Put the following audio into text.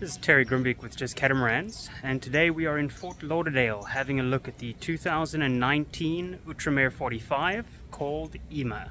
This is Terry Grimbeek with Just Catamarans, and today we are in Fort Lauderdale having a look at the 2019 Outremer 45 called IMA.